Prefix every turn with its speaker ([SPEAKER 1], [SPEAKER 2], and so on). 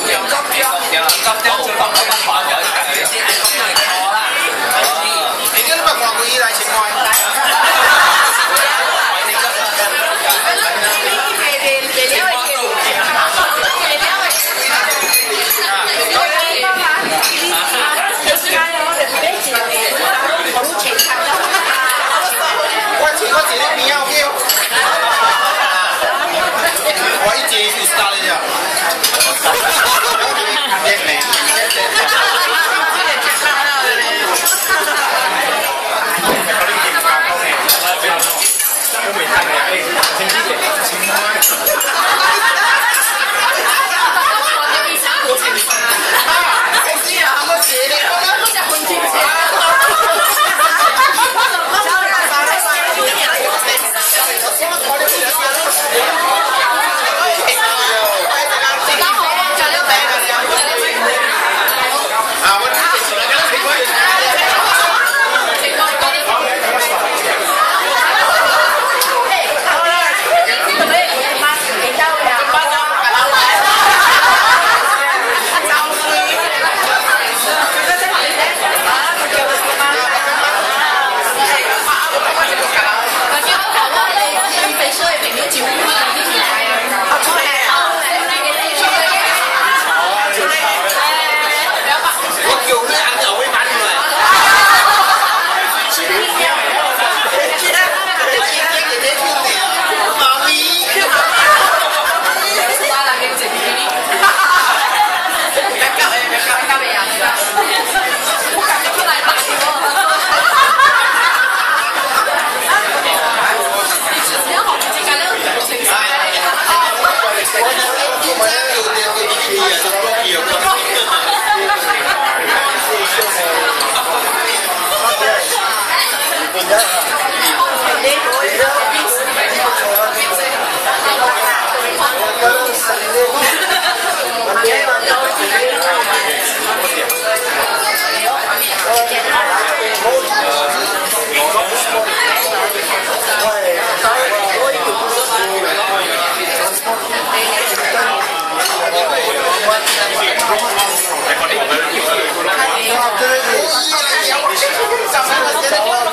[SPEAKER 1] 今朝，今朝，今朝都發咗先，今朝錯啦。我这啊，我。Yeah. Euh, euh, fait goodness.